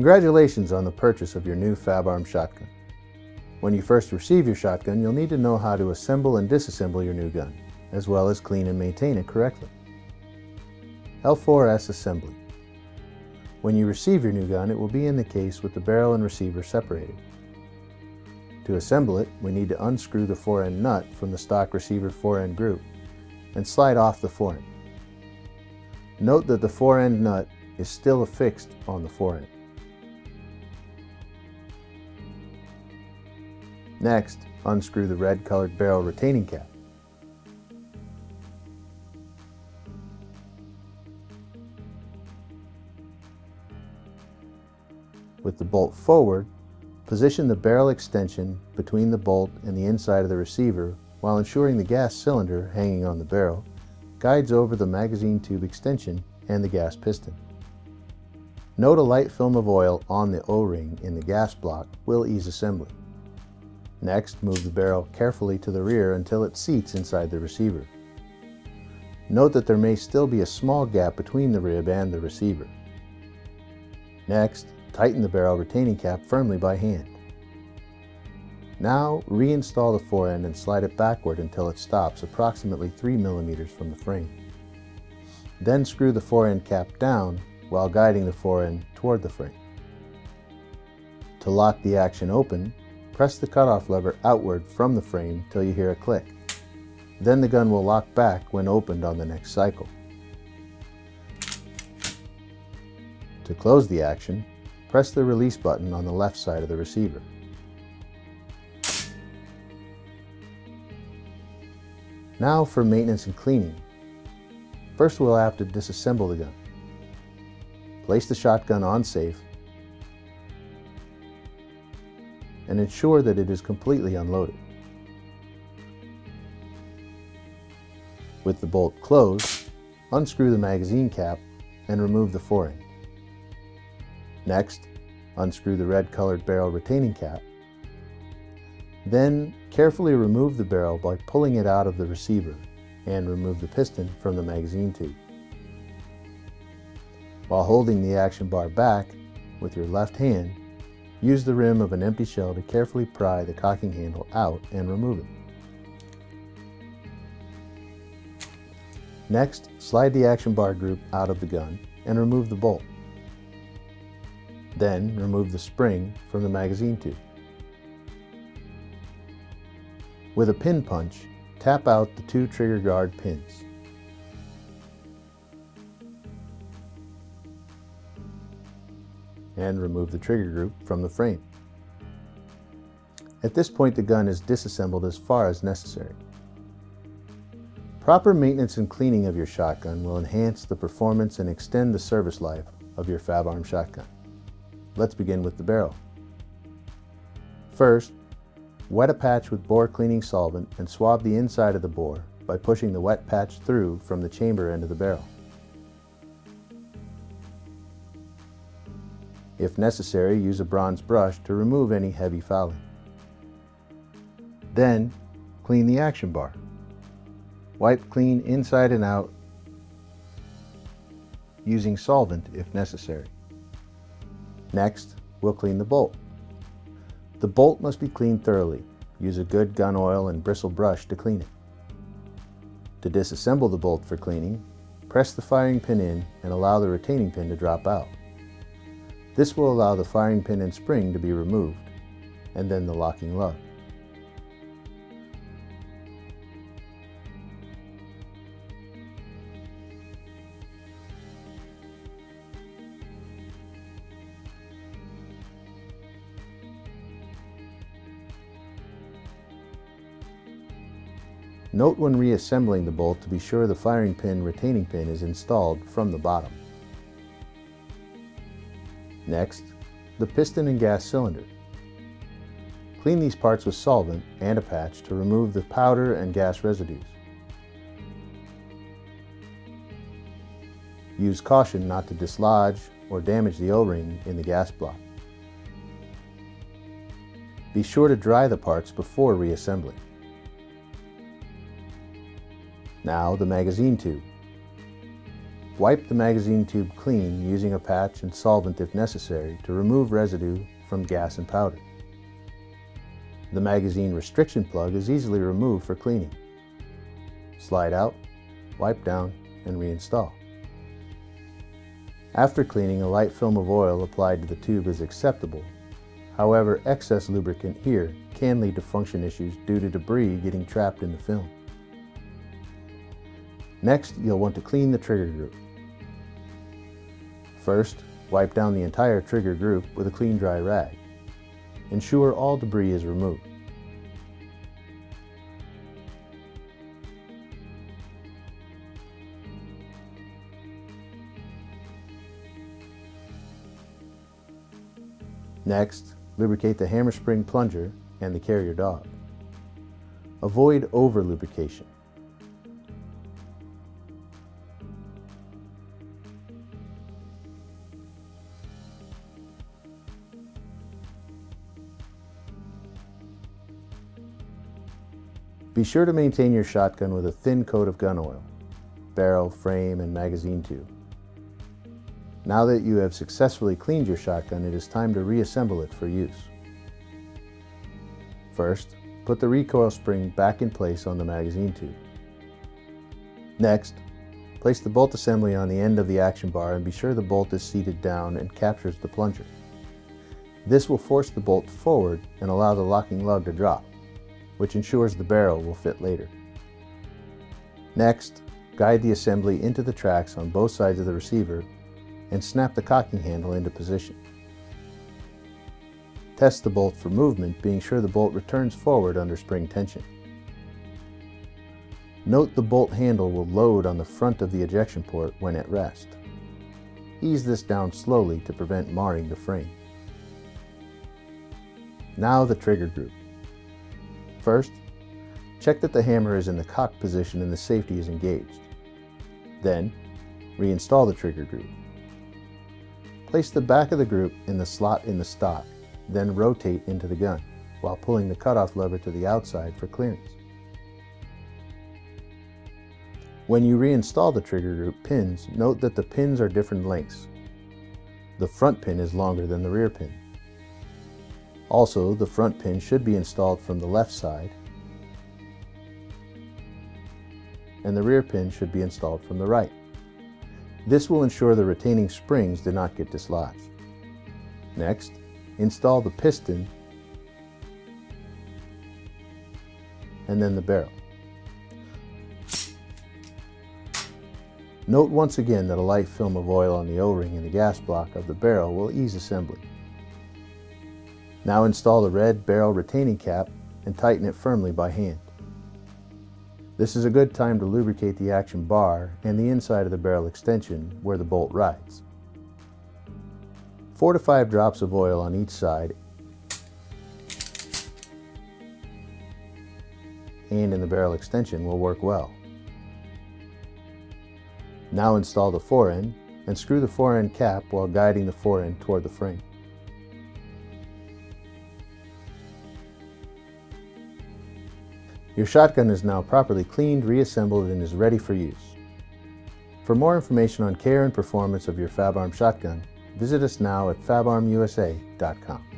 Congratulations on the purchase of your new FabArm shotgun. When you first receive your shotgun, you'll need to know how to assemble and disassemble your new gun, as well as clean and maintain it correctly. L4S Assembly When you receive your new gun, it will be in the case with the barrel and receiver separated. To assemble it, we need to unscrew the fore-end nut from the stock receiver fore-end group and slide off the fore-end. Note that the fore-end nut is still affixed on the fore-end. Next, unscrew the red colored barrel retaining cap. With the bolt forward, position the barrel extension between the bolt and the inside of the receiver while ensuring the gas cylinder hanging on the barrel guides over the magazine tube extension and the gas piston. Note a light film of oil on the O-ring in the gas block will ease assembly. Next, move the barrel carefully to the rear until it seats inside the receiver. Note that there may still be a small gap between the rib and the receiver. Next, tighten the barrel retaining cap firmly by hand. Now, reinstall the fore-end and slide it backward until it stops approximately 3 millimeters from the frame. Then screw the fore-end cap down while guiding the fore-end toward the frame. To lock the action open, Press the cutoff lever outward from the frame till you hear a click. Then the gun will lock back when opened on the next cycle. To close the action, press the release button on the left side of the receiver. Now for maintenance and cleaning. First we'll have to disassemble the gun. Place the shotgun on safe and ensure that it is completely unloaded. With the bolt closed, unscrew the magazine cap and remove the fore-end. Next, unscrew the red colored barrel retaining cap. Then carefully remove the barrel by pulling it out of the receiver and remove the piston from the magazine tube. While holding the action bar back with your left hand, Use the rim of an empty shell to carefully pry the cocking handle out and remove it. Next, slide the action bar group out of the gun and remove the bolt. Then, remove the spring from the magazine tube. With a pin punch, tap out the two trigger guard pins. And remove the trigger group from the frame. At this point the gun is disassembled as far as necessary. Proper maintenance and cleaning of your shotgun will enhance the performance and extend the service life of your FabArm shotgun. Let's begin with the barrel. First, wet a patch with bore cleaning solvent and swab the inside of the bore by pushing the wet patch through from the chamber end of the barrel. If necessary, use a bronze brush to remove any heavy fouling. Then, clean the action bar. Wipe clean inside and out using solvent if necessary. Next, we'll clean the bolt. The bolt must be cleaned thoroughly. Use a good gun oil and bristle brush to clean it. To disassemble the bolt for cleaning, press the firing pin in and allow the retaining pin to drop out. This will allow the firing pin and spring to be removed, and then the locking lug. Note when reassembling the bolt to be sure the firing pin retaining pin is installed from the bottom. Next, the piston and gas cylinder. Clean these parts with solvent and a patch to remove the powder and gas residues. Use caution not to dislodge or damage the O-ring in the gas block. Be sure to dry the parts before reassembling. Now the magazine tube. Wipe the magazine tube clean using a patch and solvent if necessary to remove residue from gas and powder. The magazine restriction plug is easily removed for cleaning. Slide out, wipe down, and reinstall. After cleaning, a light film of oil applied to the tube is acceptable. However, excess lubricant here can lead to function issues due to debris getting trapped in the film. Next, you'll want to clean the trigger group. First, wipe down the entire trigger group with a clean dry rag. Ensure all debris is removed. Next, lubricate the hammer spring plunger and the carrier dog. Avoid over lubrication. Be sure to maintain your shotgun with a thin coat of gun oil, barrel, frame, and magazine tube. Now that you have successfully cleaned your shotgun, it is time to reassemble it for use. First, put the recoil spring back in place on the magazine tube. Next, place the bolt assembly on the end of the action bar and be sure the bolt is seated down and captures the plunger. This will force the bolt forward and allow the locking lug to drop which ensures the barrel will fit later. Next, guide the assembly into the tracks on both sides of the receiver and snap the cocking handle into position. Test the bolt for movement, being sure the bolt returns forward under spring tension. Note the bolt handle will load on the front of the ejection port when at rest. Ease this down slowly to prevent marring the frame. Now the trigger group. First, check that the hammer is in the cock position and the safety is engaged. Then, reinstall the trigger group. Place the back of the group in the slot in the stock, then rotate into the gun, while pulling the cutoff lever to the outside for clearance. When you reinstall the trigger group pins, note that the pins are different lengths. The front pin is longer than the rear pin. Also, the front pin should be installed from the left side, and the rear pin should be installed from the right. This will ensure the retaining springs do not get dislodged. Next, install the piston and then the barrel. Note once again that a light film of oil on the O-ring and the gas block of the barrel will ease assembly. Now install the red barrel retaining cap and tighten it firmly by hand. This is a good time to lubricate the action bar and the inside of the barrel extension where the bolt rides. Four to five drops of oil on each side and in the barrel extension will work well. Now install the fore-end and screw the fore-end cap while guiding the fore-end toward the frame. Your shotgun is now properly cleaned, reassembled, and is ready for use. For more information on care and performance of your FabArm shotgun, visit us now at fabarmusa.com.